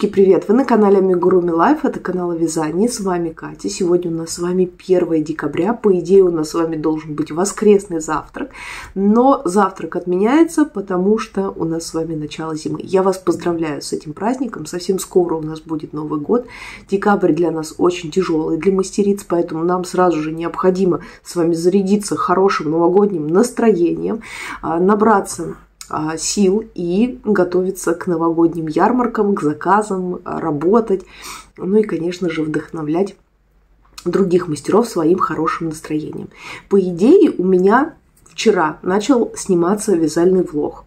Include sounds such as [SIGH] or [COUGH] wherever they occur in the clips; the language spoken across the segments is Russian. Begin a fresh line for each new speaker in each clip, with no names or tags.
Девочки, привет! Вы на канале Амигуруми Life, это канал о вязании. С вами Катя. Сегодня у нас с вами 1 декабря. По идее, у нас с вами должен быть воскресный завтрак. Но завтрак отменяется, потому что у нас с вами начало зимы. Я вас поздравляю с этим праздником. Совсем скоро у нас будет Новый год. Декабрь для нас очень тяжелый для мастериц, поэтому нам сразу же необходимо с вами зарядиться хорошим новогодним настроением, а, набраться сил и готовиться к новогодним ярмаркам, к заказам, а, работать, ну и, конечно же, вдохновлять других мастеров своим хорошим настроением. По идее, у меня вчера начал сниматься вязальный влог.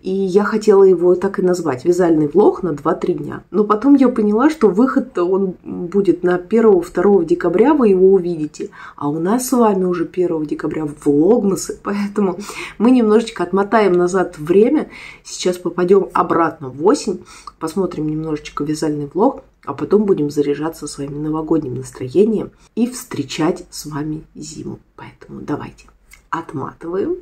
И я хотела его так и назвать «Вязальный влог на 2-3 дня». Но потом я поняла, что выход-то он будет на 1-2 декабря, вы его увидите. А у нас с вами уже 1 декабря влогмасы, [LAUGHS] поэтому мы немножечко отмотаем назад время. Сейчас попадем обратно в осень, посмотрим немножечко вязальный влог, а потом будем заряжаться своим новогодним настроением и встречать с вами зиму. Поэтому давайте отматываем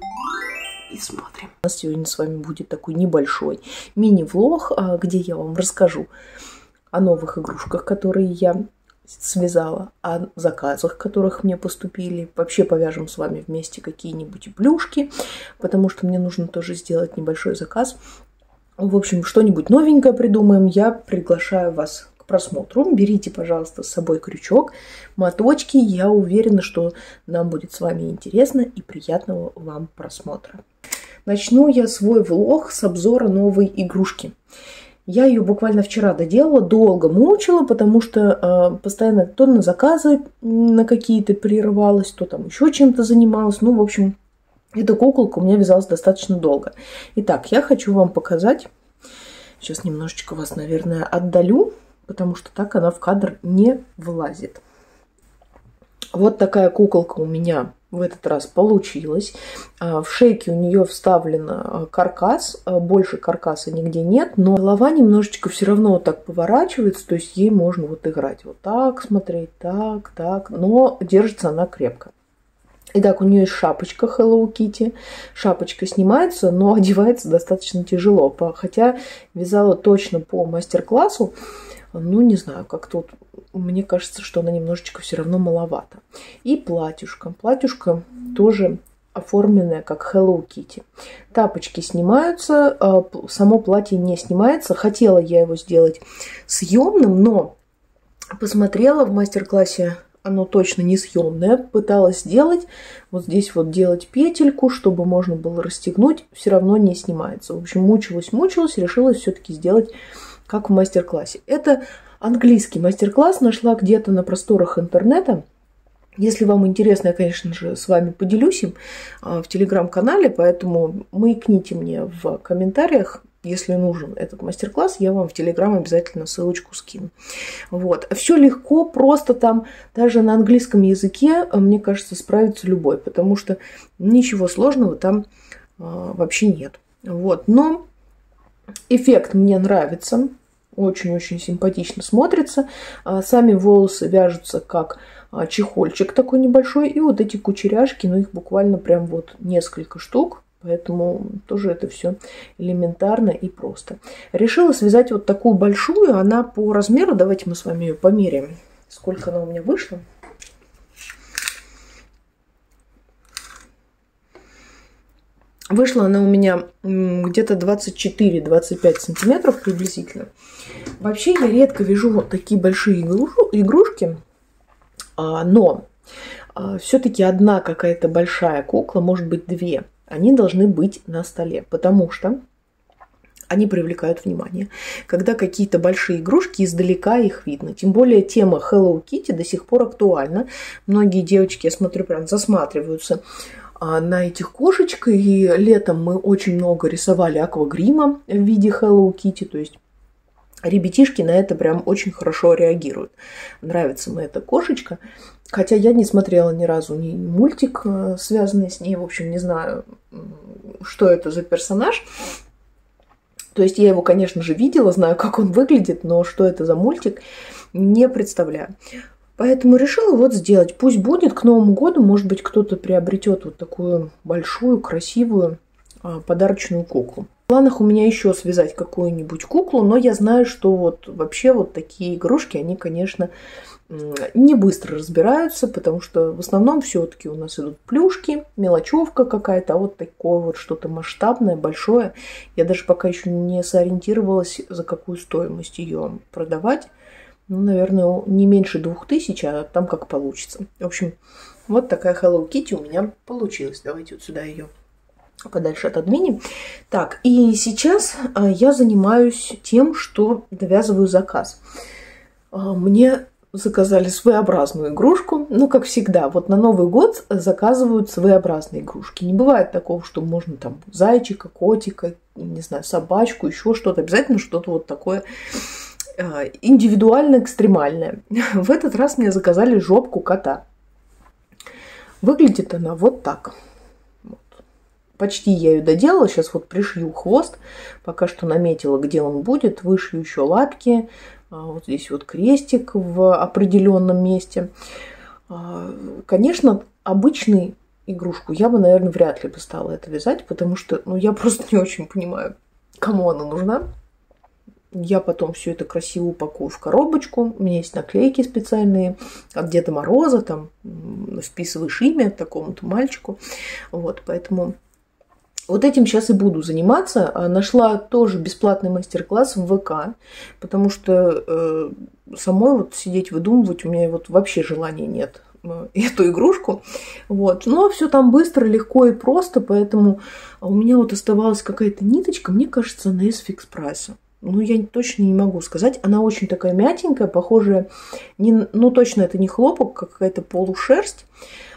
и смотрим. У нас сегодня с вами будет такой небольшой мини-влог, а, где я вам расскажу о новых игрушках, которые я связала, о заказах, которых мне поступили. Вообще повяжем с вами вместе какие-нибудь плюшки, потому что мне нужно тоже сделать небольшой заказ. В общем, что-нибудь новенькое придумаем. Я приглашаю вас просмотру. Берите, пожалуйста, с собой крючок, моточки. Я уверена, что нам будет с вами интересно и приятного вам просмотра. Начну я свой влог с обзора новой игрушки. Я ее буквально вчера доделала, долго мучила, потому что э, постоянно то на заказы на какие-то прерывалась, то там еще чем-то занималась. Ну, в общем, эта куколка у меня вязалась достаточно долго. Итак, я хочу вам показать. Сейчас немножечко вас, наверное, отдалю, потому что так она в кадр не влазит. Вот такая куколка у меня в этот раз получилось. А, в шейке у нее вставлен а, каркас, а, больше каркаса нигде нет, но голова немножечко все равно вот так поворачивается, то есть ей можно вот играть вот так, смотреть, так, так, но держится она крепко. Итак, у нее есть шапочка Hello Kitty. Шапочка снимается, но одевается достаточно тяжело. Хотя вязала точно по мастер-классу. Ну, не знаю, как тут. Мне кажется, что она немножечко все равно маловато. И платьюшко. Платьюшко тоже оформленное как Hello Kitty. Тапочки снимаются, а, само платье не снимается. Хотела я его сделать съемным, но посмотрела в мастер-классе оно точно не съемное. Пыталась сделать, вот здесь вот делать петельку, чтобы можно было расстегнуть, все равно не снимается. В общем, мучилась, мучилась, решила все-таки сделать как в мастер-классе. Это английский мастер-класс, нашла где-то на просторах интернета. Если вам интересно, я, конечно же, с вами поделюсь им а, в телеграм-канале, поэтому маякните мне в комментариях, если нужен этот мастер-класс, я вам в Телеграм обязательно ссылочку скину. Вот. Все легко, просто там даже на английском языке, мне кажется, справится любой, потому что ничего сложного там а, вообще нет. Вот. Но эффект мне нравится очень-очень симпатично смотрится. А, сами волосы вяжутся как а, чехольчик такой небольшой. И вот эти кучеряшки, ну их буквально прям вот несколько штук. Поэтому тоже это все элементарно и просто. Решила связать вот такую большую. Она по размеру, давайте мы с вами ее померяем. Сколько она у меня вышла. Вышла она у меня где-то 24-25 сантиметров приблизительно. Вообще я редко вяжу вот такие большие игрушки, а, но а, все-таки одна какая-то большая кукла, может быть две, они должны быть на столе, потому что они привлекают внимание. Когда какие-то большие игрушки, издалека их видно. Тем более тема Hello Kitty до сих пор актуальна. Многие девочки, я смотрю, прям засматриваются на этих кошечек. И летом мы очень много рисовали аквагрима в виде Hello Kitty. То есть ребятишки на это прям очень хорошо реагируют. Нравится мне эта кошечка. Хотя я не смотрела ни разу ни мультик, э, связанный с ней. В общем, не знаю, что это за персонаж. То есть я его, конечно же, видела, знаю, как он выглядит, но что это за мультик, не представляю. Поэтому решила вот сделать. Пусть будет к Новому году, может быть, кто-то приобретет вот такую большую, красивую а, подарочную куклу. планах у меня еще связать какую-нибудь куклу, но я знаю, что вот вообще вот такие игрушки, они, конечно, не быстро разбираются, потому что в основном все-таки у нас идут плюшки, мелочевка какая-то, а вот такое вот что-то масштабное, большое. Я даже пока еще не сориентировалась, за какую стоимость ее продавать. Ну, наверное, не меньше двух тысяч, а там как получится. В общем, вот такая Hello Kitty у меня получилась. Давайте вот сюда ее подальше отодвинем. Так, и сейчас а, я занимаюсь тем, что довязываю заказ. А, мне заказали своеобразную игрушку. Ну, как всегда, вот на Новый год заказывают своеобразные игрушки. Не бывает такого, что можно там зайчика, котика, не знаю, собачку, еще что-то. Обязательно что-то вот такое индивидуально экстремальное. [LAUGHS] В этот раз мне заказали жопку кота. Выглядит она вот так. Вот. Почти я ее доделала. Сейчас вот пришью хвост. Пока что наметила, где он будет. Вышью еще лапки, а, вот здесь вот крестик в определенном месте. А, конечно, обычный игрушку я бы, наверное, вряд ли бы стала это вязать, потому что ну, я просто не очень понимаю, кому она нужна. Я потом все это красиво упакую в коробочку. У меня есть наклейки специальные от Деда Мороза, там вписываешь имя такому-то мальчику. Вот, поэтому вот этим сейчас и буду заниматься. А, нашла тоже бесплатный мастер-класс в ВК, потому что э, самой вот сидеть выдумывать у меня вот вообще желания нет э, [LAUGHS] эту игрушку. Вот. Но все там быстро, легко и просто, поэтому у меня вот оставалась какая-то ниточка, мне кажется, на фикс прайса. Ну, я точно не могу сказать. Она очень такая мятенькая, похожая, не, ну, точно это не хлопок, а какая-то полушерсть.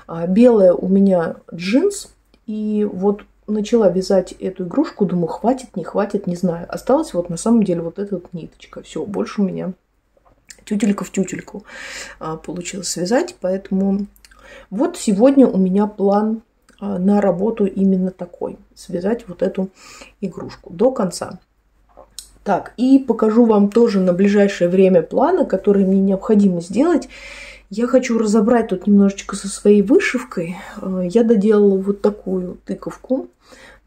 А, белая у меня джинс, и вот начала вязать эту игрушку, думаю, хватит, не хватит, не знаю. Осталась вот на самом деле вот эта вот ниточка. Все, больше у меня тютелька в тютельку а, получилось связать. Поэтому вот сегодня у меня план а, на работу именно такой. Связать вот эту игрушку до конца. Так, и покажу вам тоже на ближайшее время планы, которые мне необходимо сделать. Я хочу разобрать тут немножечко со своей вышивкой. А, я доделала вот такую тыковку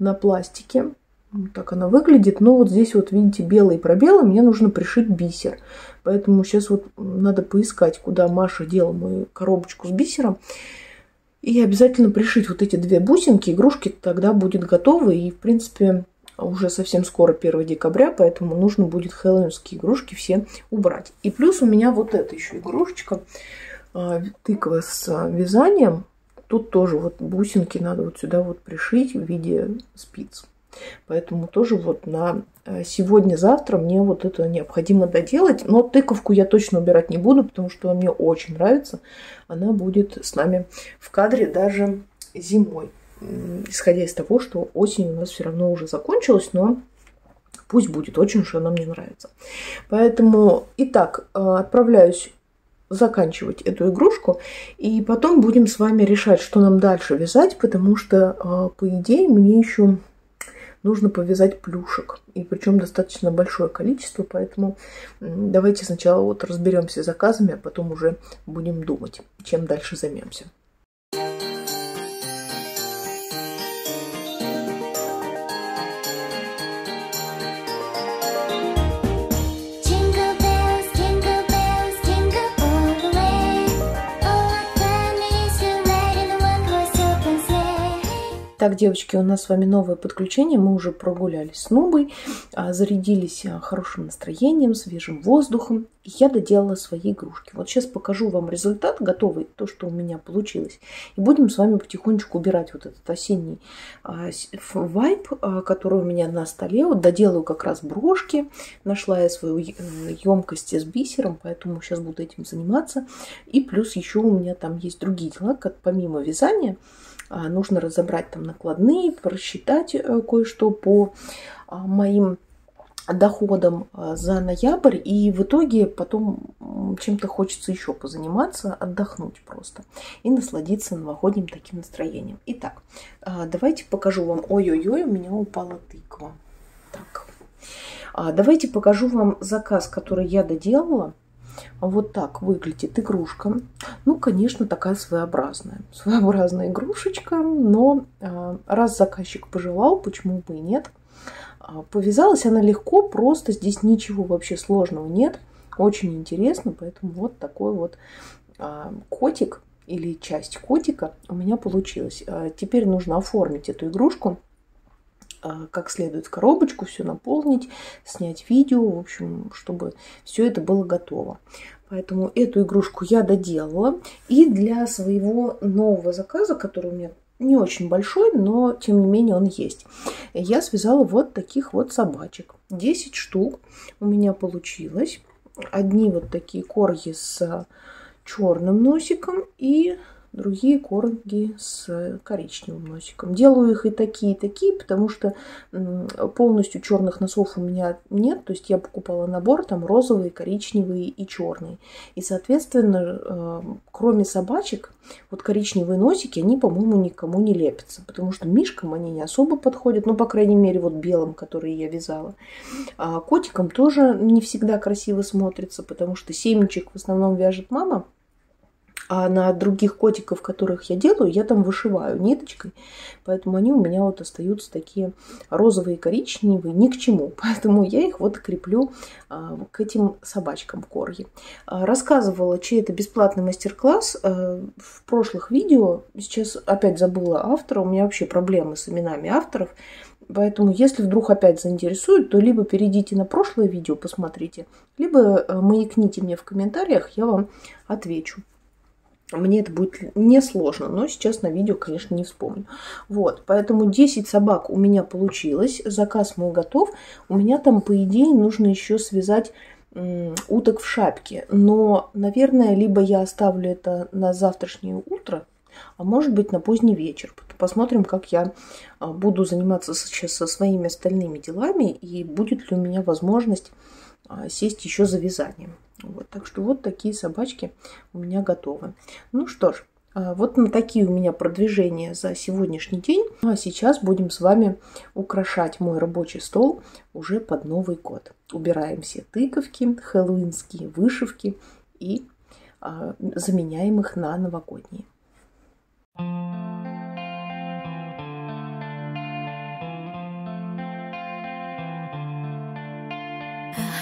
на пластике. Вот так она выглядит. Но вот здесь вот видите белые пробелы. Мне нужно пришить бисер. Поэтому сейчас вот надо поискать, куда Маша делала мою коробочку с бисером. И обязательно пришить вот эти две бусинки. Игрушки тогда будет готовы. И, в принципе, уже совсем скоро 1 декабря, поэтому нужно будет хэллоуинские игрушки все убрать. И плюс у меня вот эта еще игрушечка, а, тыква с вязанием. Тут тоже вот бусинки надо вот сюда вот пришить в виде спиц. Поэтому тоже вот на э, сегодня-завтра мне вот это необходимо доделать. Но тыковку я точно убирать не буду, потому что она мне очень нравится. Она будет с нами в кадре даже зимой. Исходя из того, что осень у нас все равно уже закончилась, но пусть будет, очень уж она мне нравится. Поэтому, итак, э, отправляюсь заканчивать эту игрушку. И потом будем с вами решать, что нам дальше вязать, потому что, а, по идее, мне еще нужно повязать плюшек. И причем достаточно большое количество, поэтому давайте сначала вот разберемся с заказами, а потом уже будем думать, чем дальше займемся. Так, девочки, у нас с вами новое подключение. Мы уже прогулялись с Нубой, а, зарядились а, хорошим настроением, свежим воздухом. И я доделала свои игрушки. Вот сейчас покажу вам результат, готовый, то, что у меня получилось. И будем с вами потихонечку убирать вот этот осенний а, вайп, который у меня на столе. Вот доделаю как раз брошки. Нашла я свою емкость с бисером, поэтому сейчас буду этим заниматься. И плюс еще у меня там есть другие дела, как помимо вязания – нужно разобрать там накладные, просчитать э, кое-что по а, моим доходам а, за ноябрь, и в итоге потом чем-то хочется еще позаниматься, отдохнуть просто и насладиться новогодним таким настроением. Итак, давайте покажу вам. Ой-ой-ой, у меня упала тыква. Так, давайте покажу вам заказ, который я доделала. Вот так выглядит игрушка. Ну, конечно, такая своеобразная. Своеобразная игрушечка, но а, раз заказчик пожелал, почему бы и нет. А, повязалась она легко, просто здесь ничего вообще сложного нет. Очень интересно, поэтому вот такой вот а, котик или часть котика у меня получилась. Теперь нужно оформить эту игрушку как следует коробочку, все наполнить, снять видео, в общем, чтобы все это было готово. Поэтому эту игрушку я доделала. И для своего нового заказа, который у меня не очень большой, но тем не менее он есть. Я связала вот таких вот собачек. 10 штук у меня получилось. Одни вот такие корги с черным носиком и другие корги с коричневым носиком. Делаю их и такие, и такие, потому что полностью черных носов у меня нет. То есть я покупала набор там розовые, коричневые и черные. И, соответственно, э, кроме собачек, вот коричневые носики, они, по-моему, никому не лепятся. Потому что мишкам они не особо подходят. Ну, по крайней мере, вот белым, которые я вязала. А котикам тоже не всегда красиво смотрится, потому что семечек в основном вяжет мама. А на других котиков, которых я делаю, я там вышиваю ниточкой. Поэтому они у меня вот остаются такие розовые коричневые, ни к чему. [LAUGHS] Поэтому я их вот креплю а, к этим собачкам корги. А, рассказывала, чей это бесплатный мастер-класс а, в прошлых видео. Сейчас опять забыла автора. У меня вообще проблемы с именами авторов. Поэтому, если вдруг опять заинтересует, то либо перейдите на прошлое видео, посмотрите, либо маякните мне в комментариях, я вам отвечу. Мне это будет несложно, но сейчас на видео, конечно, не вспомню. Вот, поэтому 10 собак у меня получилось, заказ мой готов. У меня там, по идее, нужно еще связать уток в шапке. Но, наверное, либо я оставлю это на завтрашнее утро, а может быть на поздний вечер. Посмотрим, как я а, буду заниматься сейчас со своими остальными делами и будет ли у меня возможность а, сесть еще за вязанием. Вот, так что вот такие собачки у меня готовы. Ну что ж, а, вот на такие у меня продвижения за сегодняшний день. Ну, а сейчас будем с вами украшать мой рабочий стол уже под Новый год. Убираем все тыковки, хэллоуинские вышивки и а, заменяем их на новогодние.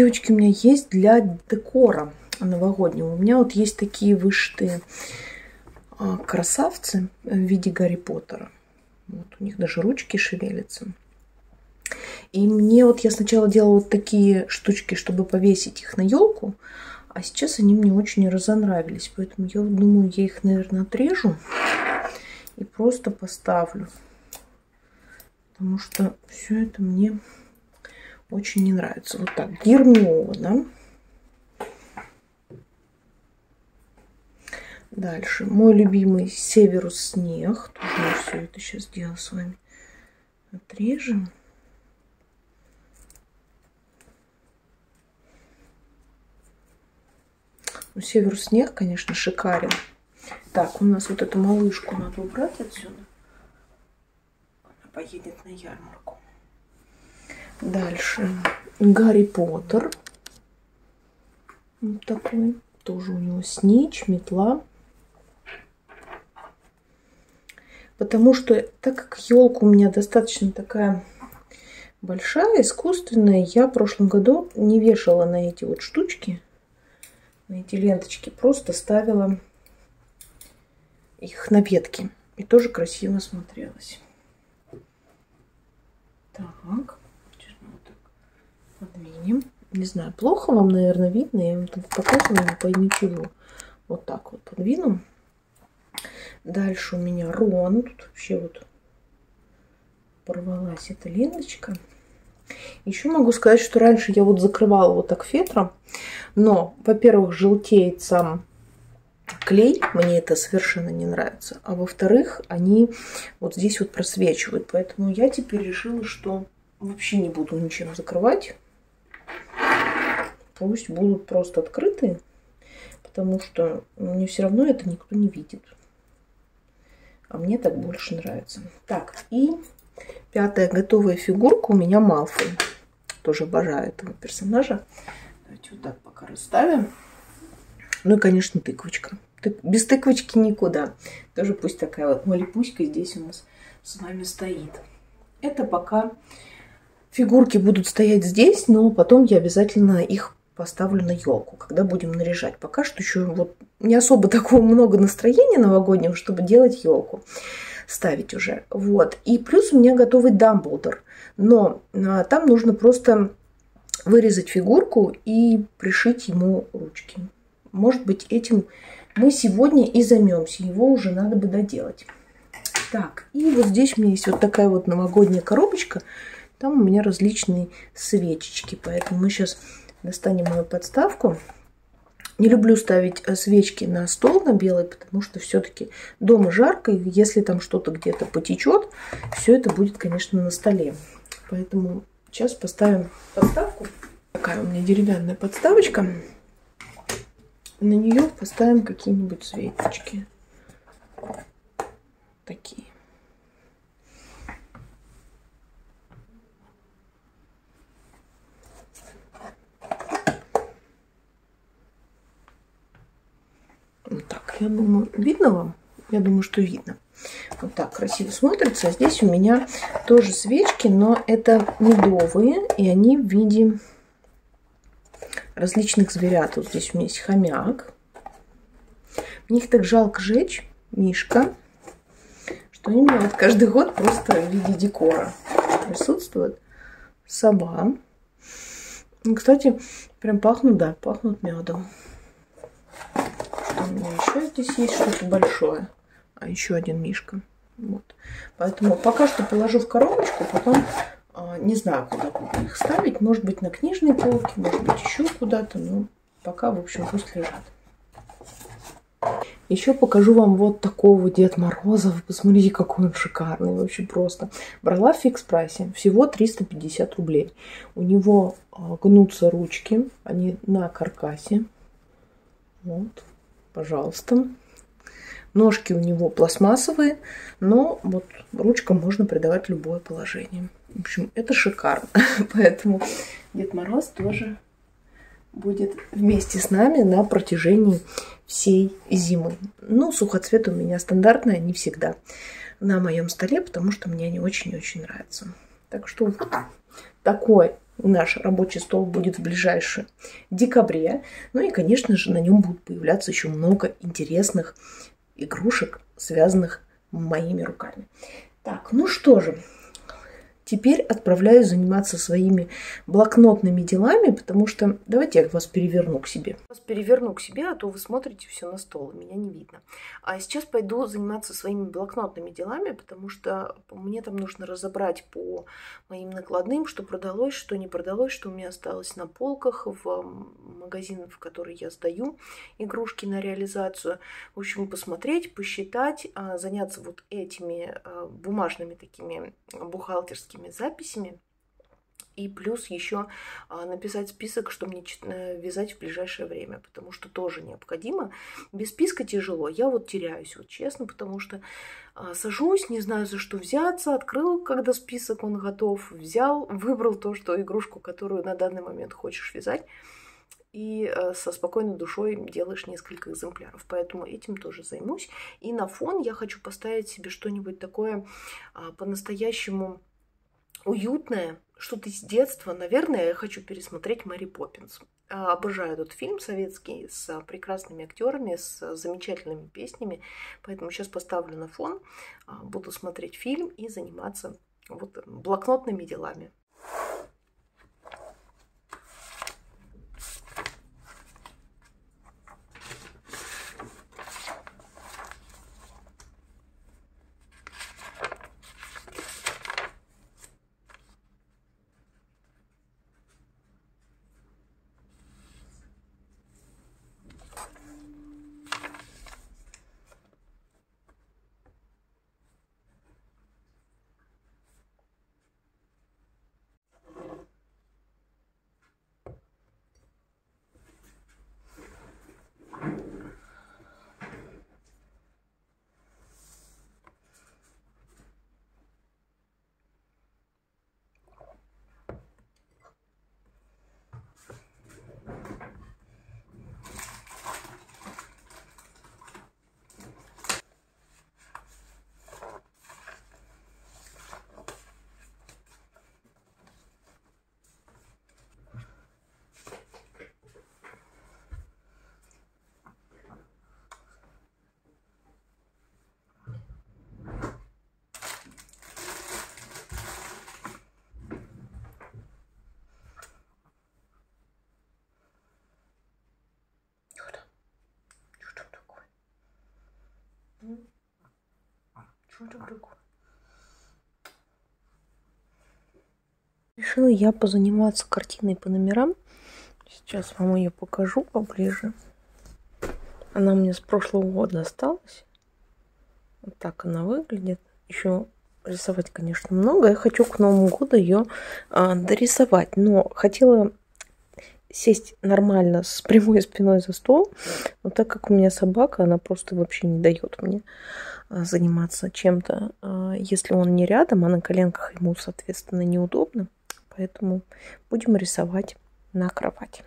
девочки, у меня есть для декора новогоднего. У меня вот есть такие вышитые а, красавцы в виде Гарри Поттера. Вот у них даже ручки шевелятся. И мне вот я сначала делала вот такие штучки, чтобы повесить их на елку, а сейчас они мне очень разонравились. Поэтому я думаю, я их, наверное, отрежу и просто поставлю. Потому что все это мне очень не нравится. Вот так, Гермиона. Дальше. Мой любимый Северус Снег. Тоже мы все это сейчас делаем с вами. Отрежем. Ну, Северус Снег, конечно, шикарен. Так, у нас вот эту малышку надо убрать отсюда. Она поедет на ярмарку. Дальше. Гарри Поттер. Вот такой. Тоже у него снич, метла. Потому что, так как елка у меня достаточно такая большая, искусственная, я в прошлом году не вешала на эти вот штучки на эти ленточки. Просто ставила их на ветки. И тоже красиво смотрелось. Так, вот так подвинем. Не знаю, плохо вам, наверное, видно. Я вам тут показываю, не пойми чего. Вот так вот подвину. Дальше у меня рон. Тут вообще вот порвалась эта ленточка. Еще могу сказать, что раньше я вот закрывала вот так фетром. Но, во-первых, желтеет сам клей, мне это совершенно не нравится. А во-вторых, они вот здесь вот просвечивают. Поэтому я теперь решила, что вообще не буду ничем закрывать. Пусть будут просто открытые, потому что мне все равно это никто не видит. А мне так больше нравится. Так, и пятая готовая фигурка у меня Малфой. Тоже обожаю этого персонажа. Давайте вот так пока расставим. Ну и, конечно, тыквочка. Без тыквочки никуда. Тоже пусть такая вот малипуська здесь у нас с вами стоит. Это пока фигурки будут стоять здесь, но потом я обязательно их поставлю на елку, когда будем наряжать. Пока что еще вот не особо [LAUGHS] такого много настроения новогоднего, чтобы делать елку, ставить уже. Вот. И плюс у меня готовый Дамблдор. Но а, там нужно просто вырезать фигурку и пришить ему ручки. Может быть, этим мы сегодня и займемся. Его уже надо бы доделать. Так, и вот здесь у меня есть вот такая вот новогодняя коробочка. Там у меня различные свечечки. Поэтому мы сейчас достанем мою подставку. Не люблю ставить э, свечки на стол на белый, потому что все-таки дома жарко, и если там что-то где-то потечет, все это будет, конечно, на столе. Поэтому сейчас поставим подставку. Такая у меня деревянная подставочка. На нее поставим какие-нибудь свечечки. Такие. Вот так, я думаю, видно вам? Я думаю, что видно. Вот так красиво смотрится. Здесь у меня тоже свечки, но это медовые, и они в виде различных зверят. Вот здесь у меня есть хомяк. Мне их так жалко жечь, мишка, что они у меня вот каждый год просто в виде декора присутствуют. Соба. Кстати, прям пахнут, да, пахнут медом. Что у меня еще здесь есть что-то большое. А еще один мишка. Вот. Поэтому пока что положу в коробочку, потом а, не знаю, куда их ставить. Может быть, на книжные полки, может быть, еще куда-то. Но пока, в общем, пусть лежат. Еще покажу вам вот такого Дед Мороза. Вы посмотрите, какой он шикарный. Вообще просто. Брала в фикс прайсе. Всего 350 рублей. У него а, гнутся ручки. Они на каркасе. Вот. Пожалуйста. Ножки у него пластмассовые, но вот ручкам можно придавать любое положение. В общем, это шикарно. [LAUGHS] Поэтому Дед Мороз тоже будет вместе с нами на протяжении всей зимы. Ну, сухоцвет у меня стандартный, не всегда на моем столе, потому что мне они очень-очень нравятся. Так что вот такой наш рабочий стол будет в ближайшем декабре. Ну и, конечно же, на нем будет появляться еще много интересных игрушек, связанных моими руками. Так, ну что же, Теперь отправляюсь заниматься своими блокнотными делами, потому что давайте я вас переверну к себе. Вас переверну к себе, а то вы смотрите все на стол, меня не видно. А сейчас пойду заниматься своими блокнотными делами, потому что мне там нужно разобрать по моим накладным, что продалось, что не продалось, что у меня осталось на полках в магазинах, в которые я сдаю игрушки на реализацию. В общем, посмотреть, посчитать, а, заняться вот этими а, бумажными такими бухгалтерскими этими записями. И плюс еще а, написать список, что мне э, вязать в ближайшее время, потому что тоже необходимо. Без списка тяжело. Я вот теряюсь, вот честно, потому что а, сажусь, не знаю за что взяться, открыл, когда список он готов, взял, выбрал то, что игрушку, которую на данный момент хочешь вязать и э, со спокойной душой делаешь несколько экземпляров. Поэтому этим тоже займусь. И на фон я хочу поставить себе что-нибудь такое а, по-настоящему уютное, что-то из детства. Наверное, я хочу пересмотреть Мэри Поппинс. обожаю этот фильм советский с прекрасными актерами, с замечательными песнями. Поэтому сейчас поставлю на фон, буду смотреть фильм и заниматься вот блокнотными делами. Это такое? Решила я позаниматься картиной по номерам. Сейчас вам ее покажу поближе. Она меня с прошлого года осталась. Вот так она выглядит. Еще рисовать, конечно, много. Я хочу к Новому году ее а, дорисовать. Но хотела сесть нормально с [LAUGHS] прямой спиной за стол. Но так как у меня собака, она просто вообще не дает мне а, заниматься чем-то, а, если он не рядом, а на коленках ему, соответственно, неудобно. Поэтому будем рисовать на кровати.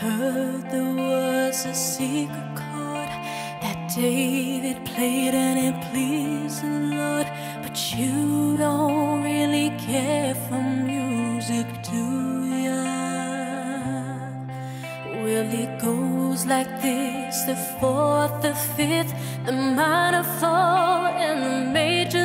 heard there was a secret David played and it pleased the Lord. But you don't really care for music, do ya? Well, it goes like this the fourth, the fifth, the minor fall, and the major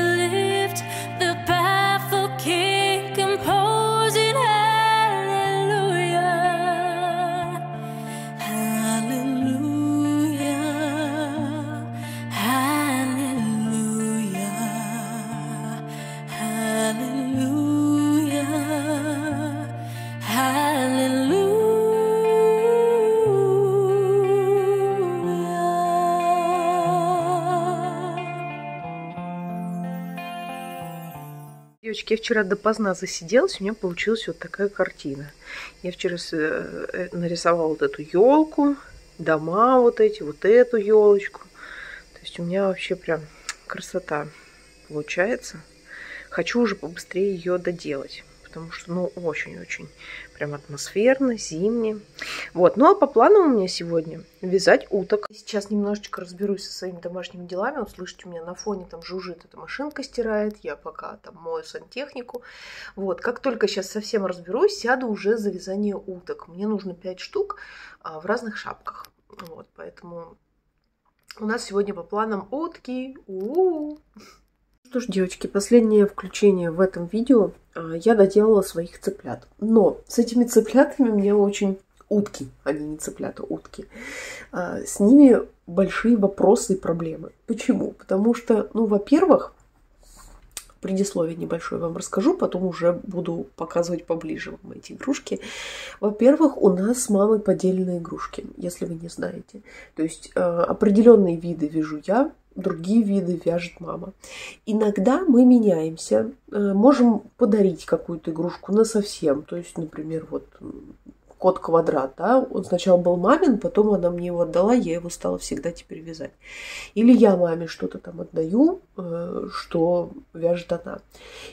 Девочки, я вчера допоздна засиделась, у меня получилась вот такая картина. Я вчера э, нарисовала вот эту елку, дома вот эти, вот эту елочку. То есть у меня вообще прям красота получается. Хочу уже побыстрее ее доделать потому что, ну, очень-очень прям атмосферно, зимне. Вот, ну а по плану у меня сегодня вязать уток. Сейчас немножечко разберусь со своими домашними делами. Вот слышите, у меня на фоне там жужжит, эта машинка стирает, я пока там мою сантехнику. Вот, как только сейчас совсем разберусь, сяду уже за вязание уток. Мне нужно 5 штук а, в разных шапках. Вот, поэтому у нас сегодня по планам утки. У-у-у. Что ж, девочки, последнее включение в этом видео. А, я доделала своих цыплят. Но с этими цыплятами мне очень утки, они не цыплята, утки. А, с ними большие вопросы и проблемы. Почему? Потому что, ну, во-первых, предисловие небольшое вам расскажу, потом уже буду показывать поближе вам эти игрушки. Во-первых, у нас с мамой поделенные игрушки, если вы не знаете. То есть определенные виды вяжу я, другие виды вяжет мама. Иногда мы меняемся, э, можем подарить какую-то игрушку на совсем. То есть, например, вот кот квадрат, да, он сначала был мамин, потом она мне его отдала, я его стала всегда теперь вязать. Или я маме что-то там отдаю, э, что вяжет она.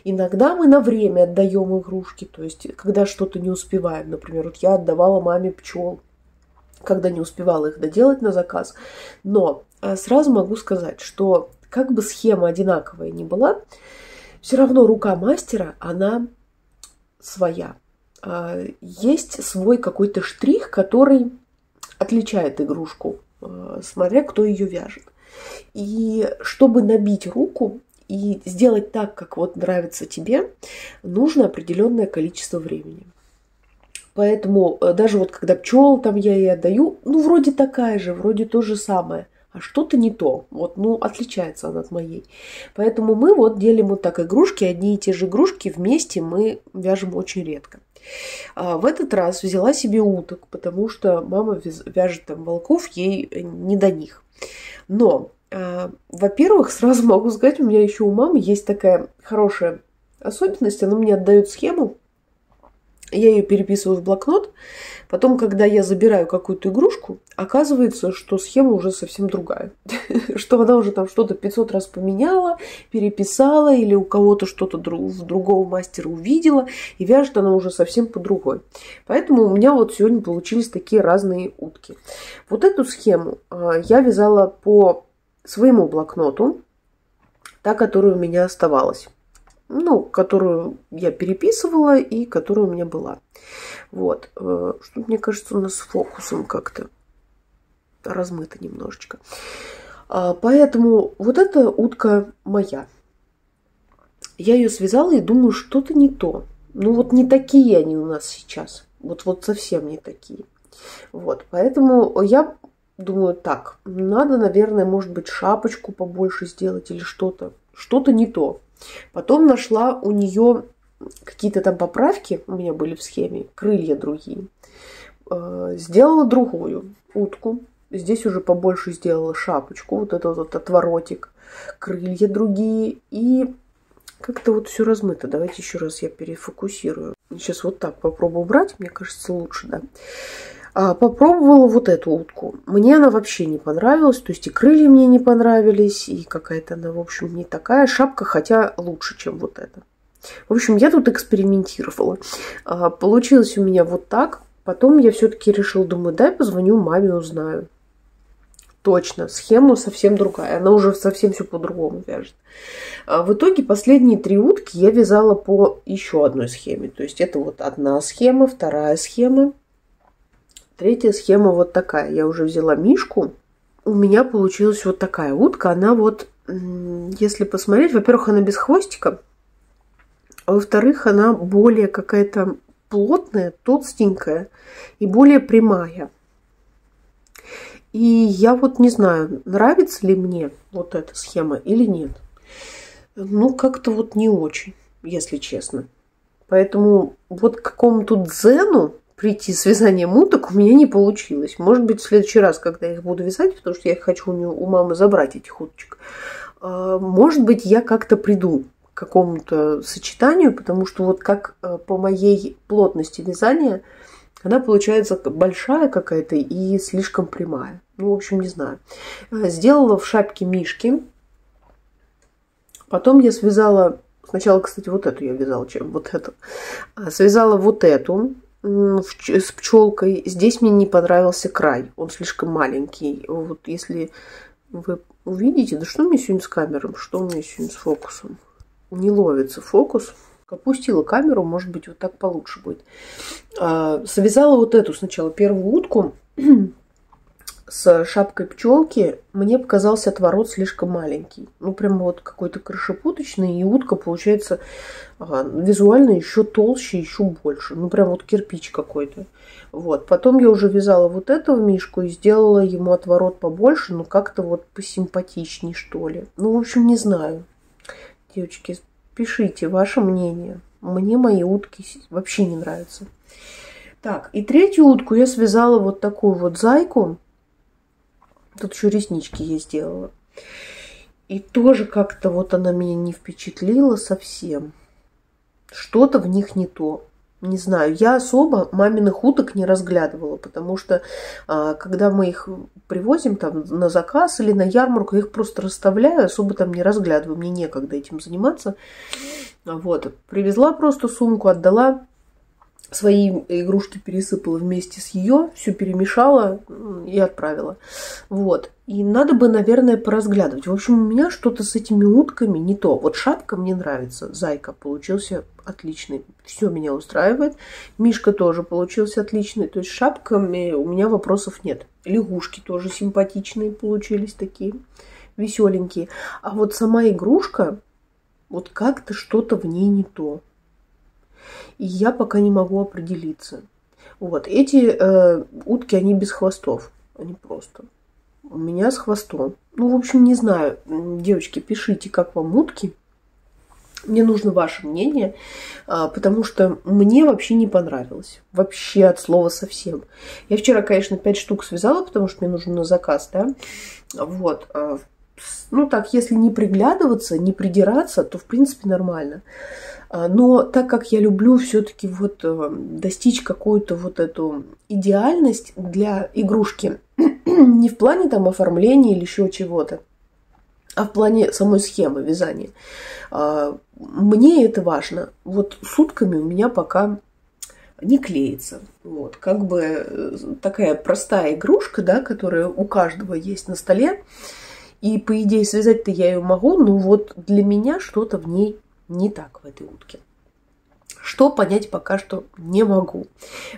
Иногда мы на время отдаем игрушки, то есть когда что-то не успеваем, например, вот я отдавала маме пчел, когда не успевала их доделать на заказ. Но сразу могу сказать, что как бы схема одинаковая ни была, все равно рука мастера, она своя. А, есть свой какой-то штрих, который отличает игрушку, а, смотря кто ее вяжет. И чтобы набить руку и сделать так, как вот нравится тебе, нужно определенное количество времени. Поэтому э, даже вот когда пчел там я ей отдаю, ну вроде такая же, вроде то же самое, а что-то не то. Вот, ну, отличается она от моей. Поэтому мы вот делим вот так игрушки, одни и те же игрушки вместе мы вяжем очень редко. А в этот раз взяла себе уток, потому что мама вяжет там волков, ей не до них. Но, а, во-первых, сразу могу сказать, у меня еще у мамы есть такая хорошая особенность, она мне отдает схему, я ее переписываю в блокнот. Потом, когда я забираю какую-то игрушку, оказывается, что схема уже совсем другая. [LAUGHS] что она уже там что-то 500 раз поменяла, переписала, или у кого-то что-то в другого мастера увидела, и вяжет она уже совсем по другой. Поэтому у меня вот сегодня получились такие разные утки. Вот эту схему а, я вязала по своему блокноту, та, которая у меня оставалась ну, которую я переписывала и которая у меня была. Вот. Э, что мне кажется, у нас с фокусом как-то размыто немножечко. А, поэтому вот эта утка моя. Я ее связала и думаю, что-то не то. Ну вот не такие они у нас сейчас. Вот, вот совсем не такие. Вот, поэтому я думаю, так, надо, наверное, может быть, шапочку побольше сделать или что-то. Что-то не то. Потом нашла у нее какие-то там поправки, у меня были в схеме, крылья другие. Э, сделала другую утку. Здесь уже побольше сделала шапочку, вот этот вот отворотик, крылья другие. И как-то вот все размыто. Давайте еще раз я перефокусирую. Сейчас вот так попробую убрать, мне кажется, лучше, да. А, попробовала вот эту утку. Мне она вообще не понравилась. То есть и крылья мне не понравились, и какая-то она, в общем, не такая. Шапка, хотя лучше, чем вот эта. В общем, я тут экспериментировала. А, получилось у меня вот так. Потом я все-таки решила, думаю, дай позвоню маме, узнаю. Точно, схема совсем другая. Она уже совсем все по-другому вяжет. А в итоге последние три утки я вязала по еще одной схеме. То есть это вот одна схема, вторая схема, Третья схема вот такая. Я уже взяла мишку. У меня получилась вот такая утка. Она вот, если посмотреть, во-первых, она без хвостика. А во-вторых, она более какая-то плотная, толстенькая и более прямая. И я вот не знаю, нравится ли мне вот эта схема или нет. Ну, как-то вот не очень, если честно. Поэтому вот какому-то дзену прийти с вязанием уток у меня не получилось. Может быть, в следующий раз, когда я их буду вязать, потому что я хочу у, у мамы забрать этих уточек, а, может быть, я как-то приду к какому-то сочетанию, потому что вот как э, по моей плотности вязания, она получается большая какая-то и слишком прямая. Ну, в общем, не знаю. Э, сделала в шапке мишки. Потом я связала Сначала, кстати, вот эту я вязала, чем вот эту. А, связала вот эту с пчелкой. Здесь мне не понравился край. Он слишком маленький. Вот если вы увидите, да что у меня сегодня с камерой, что у меня сегодня с фокусом? Не ловится фокус. Опустила камеру, может быть, вот так получше будет. А, связала вот эту сначала первую утку [CLEARS THROAT] с шапкой пчелки мне показался отворот слишком маленький. Ну, прям вот какой-то крышепуточный, и утка получается ага, визуально еще толще, еще больше. Ну, прям вот кирпич какой-то. Вот. Потом я уже вязала вот эту в мишку и сделала ему отворот побольше, но как-то вот посимпатичней, что ли. Ну, в общем, не знаю. Девочки, пишите ваше мнение. Мне мои утки вообще не нравятся. Так, и третью утку я связала вот такую вот зайку Тут еще реснички я сделала. И тоже как-то вот она меня не впечатлила совсем. Что-то в них не то. Не знаю, я особо маминых уток не разглядывала, потому что а, когда мы их привозим там на заказ или на ярмарку, я их просто расставляю, особо там не разглядываю, мне некогда этим заниматься. Вот, привезла просто сумку, отдала свои игрушки пересыпала вместе с ее, все перемешала и отправила. Вот. И надо бы, наверное, поразглядывать. В общем, у меня что-то с этими утками не то. Вот шапка мне нравится, зайка получился отличный. Все меня устраивает. Мишка тоже получился отличный. То есть шапками у меня вопросов нет. Лягушки тоже симпатичные получились такие, веселенькие. А вот сама игрушка, вот как-то что-то в ней не то. И я пока не могу определиться. Вот. Эти э, утки, они без хвостов. Они просто. У меня с хвостом. Ну, в общем, не знаю. Девочки, пишите, как вам утки. Мне нужно ваше мнение, а, потому что мне вообще не понравилось. Вообще от слова совсем. Я вчера, конечно, пять штук связала, потому что мне нужно на заказ, да. Вот. Ну так, если не приглядываться, не придираться, то в принципе нормально. А, но так как я люблю все-таки вот э, достичь какую-то вот эту идеальность для игрушки, [CLEARS THROAT] не в плане там оформления или еще чего-то, а в плане самой схемы вязания. А, мне это важно. Вот сутками у меня пока не клеится. Вот, как бы э, такая простая игрушка, да, которая у каждого есть на столе. И, по идее, связать-то я ее могу, но вот для меня что-то в ней не так в этой утке. Что понять пока что не могу.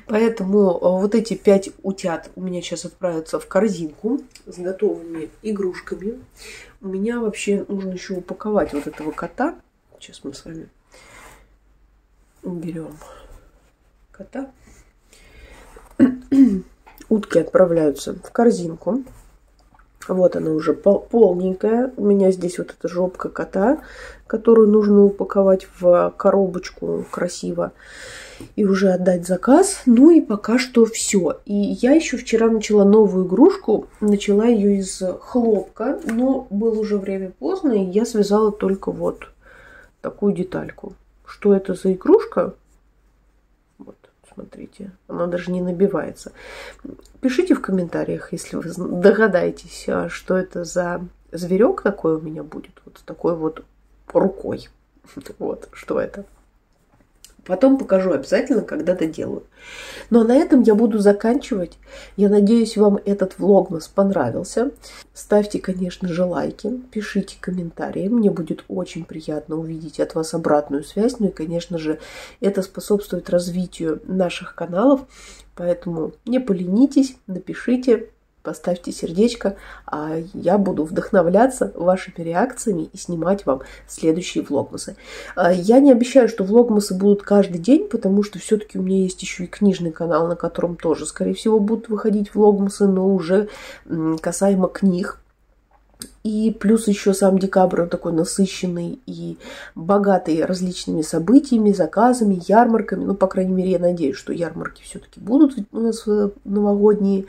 Поэтому э, вот эти пять утят у меня сейчас отправятся в корзинку с готовыми игрушками. У меня вообще нужно еще упаковать вот этого кота. Сейчас мы с вами уберем кота. [CLEARS THROAT] Утки отправляются в корзинку. Вот она уже полненькая. У меня здесь вот эта жопка кота, которую нужно упаковать в коробочку красиво и уже отдать заказ. Ну и пока что все. И я еще вчера начала новую игрушку. Начала ее из хлопка, но было уже время поздно, и я связала только вот такую детальку. Что это за игрушка? Смотрите, она даже не набивается. Пишите в комментариях, если вы догадаетесь, а, что это за зверек такой у меня будет, вот с такой вот рукой. [LAUGHS] Вот, что это. Потом покажу обязательно, когда доделаю. Ну а на этом я буду заканчивать. Я надеюсь, вам этот влогмас понравился. Ставьте, конечно же, лайки, пишите комментарии. Мне будет очень приятно увидеть от вас обратную связь. Ну и, конечно же, это способствует развитию наших каналов. Поэтому не поленитесь, напишите, поставьте сердечко, а я буду вдохновляться вашими реакциями и снимать вам следующие влогмасы. А, я не обещаю, что влогмасы будут каждый день, потому что все-таки у меня есть еще и книжный канал, на котором тоже, скорее всего, будут выходить влогмасы, но уже касаемо книг. И плюс еще сам декабрь, он такой насыщенный и богатый различными событиями, заказами, ярмарками. Ну, по крайней мере, я надеюсь, что ярмарки все-таки будут у нас новогодние.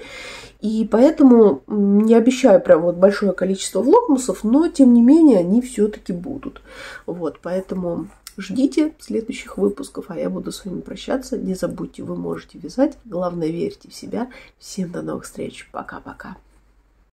И поэтому не обещаю прям вот большое количество влогмусов, но тем не менее они все-таки будут. Вот, поэтому ждите следующих выпусков, а я буду с вами прощаться. Не забудьте, вы можете вязать. Главное, верьте в себя. Всем до новых встреч. Пока-пока.